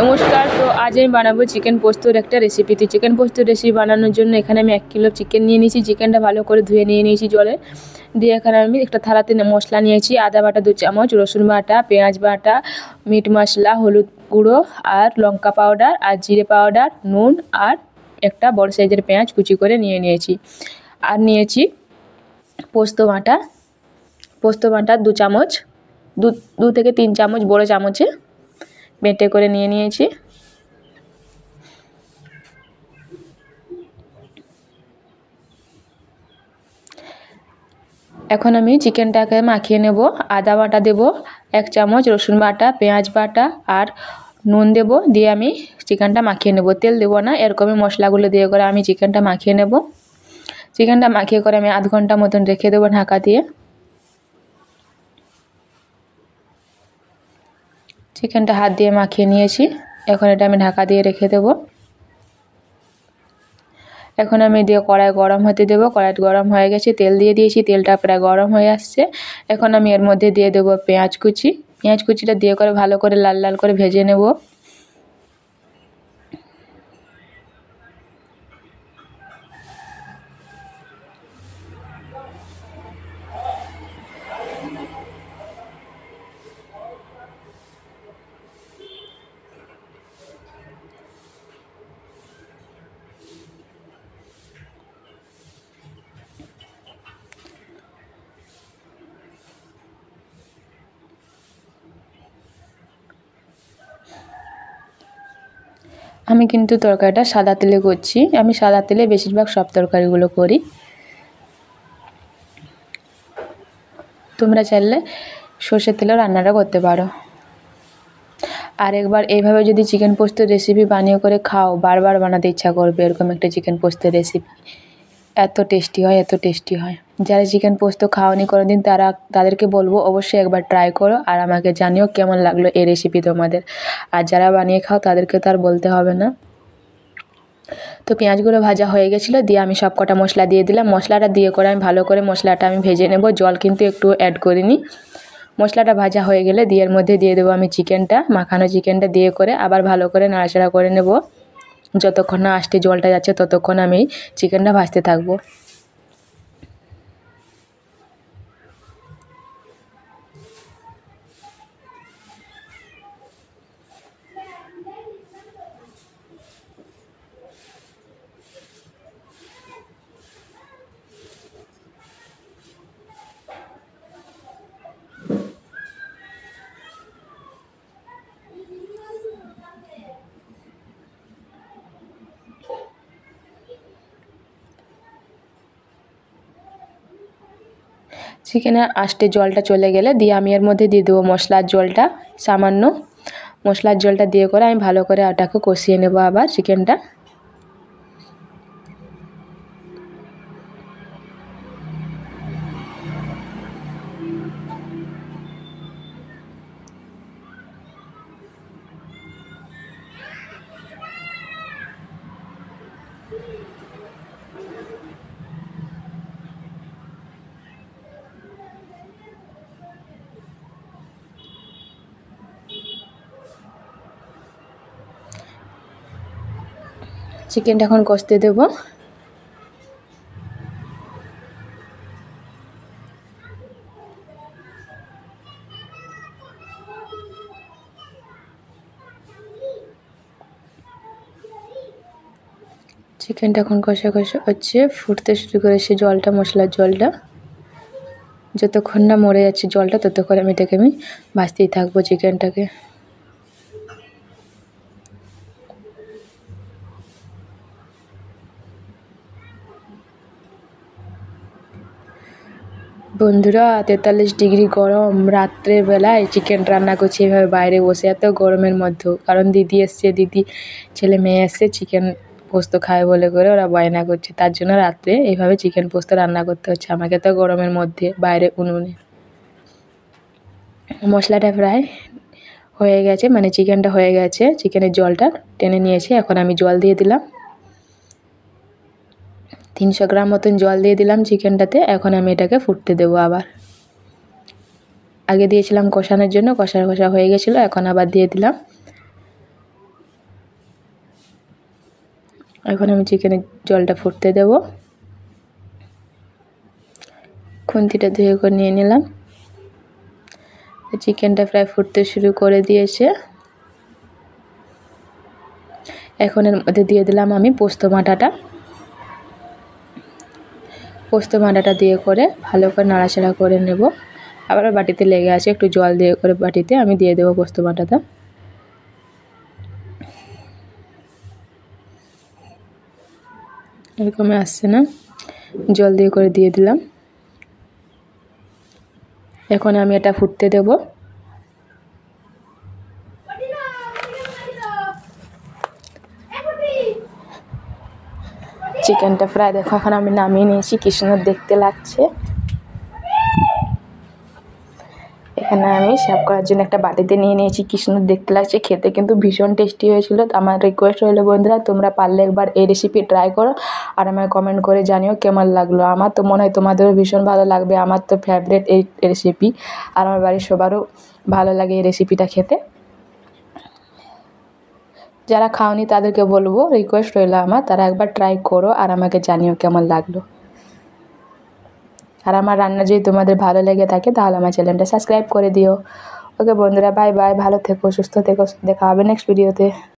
নমস্কার, তো আজ আমি বানাবো চিকেন পোস্তর একটা রেসিপি তো চিকেন পোস্তর রেসিপি বানানোর জন্য এখানে আমি এক কিলো চিকেন নিয়ে নিয়েছি। চিকেনটা ভালো করে ধুয়ে নিয়ে নিয়েছি জলে। দিয়ে এখানে আমি একটা থালাতে মশলা নিয়েছি। আদা বাটা দু চামচ, রসুন বাটা, পেঁয়াজ বাটা মিট মশলা, হলুদ গুঁড়ো আর লঙ্কা পাউডার আর জিরে পাউডার নুন আর একটা বড় সাইজের পেঁয়াজ কুচি করে নিয়ে নিয়েছি। আর নিয়েছি পোস্ত বাটা। পোস্ত বাটা দু চামচ, দু দু থেকে তিন চামচ বড় চামচে বেটে করে নিয়ে নিয়েছি। এখন আমি চিকেনটাকে মাখিয়ে নেব। আদা বাটা দেব, এক চামচ রসুন বাটা, পেঁয়াজ বাটা আর নুন দেব দিয়ে আমি চিকেনটা মাখিয়ে নেব। তেল দেবো না এরকমই মশলাগুলো দিয়ে করে আমি চিকেনটা মাখিয়ে নেব। চিকেনটা মাখিয়ে করে আমি আধ ঘণ্টা মতন রেখে দেবো ঢাকা দিয়ে। চিকেনটা হাত দিয়ে মাখিয়ে নিয়েছি। এখন এটা আমি ঢাকা দিয়ে রেখে দেব। এখন আমি দিয়ে কড়াই গরম হতে দেবো। কড়াই গরম হয়ে গেছে, তেল দিয়ে দিয়েছি, তেলটা প্রায় গরম হয়ে আসছে। এখন আমি এর মধ্যে দিয়ে দেবো পেঁয়াজ কুচি। পেঁয়াজ কুচিটা দিয়ে করে ভালো করে লাল লাল করে ভেজে নেব। আমি কিন্তু তরকারিটা সাদা তেলে করছি। আমি সাদা তেলে বেশিরভাগ সব তরকারিগুলো করি। তোমরা চাইলে সর্ষের তেলেও রান্নাটা করতে পারো। আর একবার এইভাবে যদি চিকেন পোস্তের রেসিপি বানিয়ে করে খাও, বারবার বানাতে ইচ্ছা করবে এরকম একটা চিকেন পোস্তের রেসিপি এত টেস্টি হয়, এত টেস্টি হয়। যারা চিকেন পোস্ত খাওয়ানি কোনো দিন তারা তাদেরকে বলব অবশ্যই একবার ট্রাই করো আর আমাকে জানিও কেমন লাগল এই রেসিপি তোমাদের। আর যারা বানিয়ে খাও, তাদেরকে তো আর বলতে হবে না। তো পেঁয়াজগুলো ভাজা হয়ে গেছিল, দিয়ে আমি সব কটা মশলা দিয়ে দিলাম। মশলাটা দিয়ে করে আমি ভালো করে মশলাটা আমি ভেজে নেব। জল কিন্তু একটু অ্যাড করিনি। মশলাটা ভাজা হয়ে গেলে দিয়ে মধ্যে দিয়ে দেবো আমি চিকেনটা মাখানো চিকেনটা দিয়ে করে আবার ভালো করে নাড়াচাড়া করে নেব। যতক্ষণ না আসতে জলটা যাচ্ছে, ততক্ষণ আমি চিকেনটা ভাজতে থাকব। চিকেনের আস্তে জলটা চলে গেলে দিয়ে আমি এর মধ্যে দিয়ে দেবো মশলার জলটা, সামান্য মশলার জলটা দিয়ে করে আমি ভালো করে ওটাকে কষিয়ে নেব আবার চিকেনটা চিকেনটা এখন কষতে দেবো। চিকেনটা এখন কষা কষা হচ্ছে, ফুটতে শুরু করেছে জলটা, মশলার জলটা। যতক্ষণ না মরে যাচ্ছে জলটা, ততক্ষণ আমি এটাকে আমি ভাজতেই থাকব চিকেনটাকে। বন্ধুরা, তেতাল্লিশ ডিগ্রি গরম, রাত্রের বেলায় চিকেন রান্না করছি এভাবে বাইরে বসে, এত গরমের মধ্যেও কারণ দিদি এসছে, দিদি ছেলে মেয়ে এসছে চিকেন পোস্ত খায় বলে করে ওরা বায়না করছে। তার জন্য রাত্রে এইভাবে চিকেন পোস্ত রান্না করতে হচ্ছে। আমাকে তো গরমের মধ্যে বাইরে উনুনে। মশলাটা প্রায় হয়ে গেছে মানে চিকেনটা হয়ে গেছে। চিকেনের জলটা টেনে নিয়েছে। এখন আমি জল দিয়ে দিলাম। তিনশো গ্রাম মতন জল দিয়ে দিলাম চিকেনটাতে, এখন আমি এটাকে ফুটতে দেবো আবার। আগে দিয়েছিলাম কষানোর জন্য, কষা কষা হয়ে গেছিল, এখন আবার দিয়ে দিলাম। এখন আমি চিকেনের জলটা ফুটতে দেব। খুন্তিটা ধুয়ে করে নিয়ে নিলাম। চিকেনটা প্রায় ফুটতে শুরু করে দিয়েছে। এখন এর মধ্যে দিয়ে দিলাম আমি পোস্ত বাটাটা। পোস্ত ভাঁটাটা দিয়ে করে ভালো করে নাড়াচাড়া করে নেব। আবার বাটিতে লেগে আছে একটু জল দিয়ে করে বাটিতে আমি দিয়ে দেবো পোস্ত ভাঁটাটা এরকমই আসছে না। জল দিয়ে করে দিয়ে দিলাম। এখন আমি এটা ফুটতে দেব। চিকেনটা প্রায় দেখো, এখন আমি নামিয়ে নিয়েছি কি সুন্দর দেখতে লাগছে। এখানে আমি সার্ভ করার জন্য একটা বাটিতে নিয়ে নিয়েছি কি সুন্দর দেখতে লাগছে, খেতে কিন্তু ভীষণ টেস্টি হয়েছিল। আমার রিকোয়েস্ট রইল, বন্ধুরা, তোমরা পারলে একবার এই রেসিপি ট্রাই করো, আর আমায় কমেন্ট করে জানিও কেমন লাগল। আমার তো মনে হয় তোমাদেরও ভীষণ ভালো লাগবে, আমার তো ফেভারেট এই রেসিপি আর আমার বাড়ির সবারও ভালো লাগে এই রেসিপিটা খেতে। যারা খাওনি তাদেরকে বলব রিকোয়েস্ট রইল আমার, তারা একবার ট্রাই করো আর আমাকে জানিও কেমন লাগল। আর আমার রান্না যদি তোমাদের ভালো লেগে থাকে, তাহলে আমার চ্যানেলটা সাবস্ক্রাইব করে দিও। ওকে বন্ধুরা বাই বাই ভালো থেকো, সুস্থ থেকো, দেখা হবে নেক্সট ভিডিওতে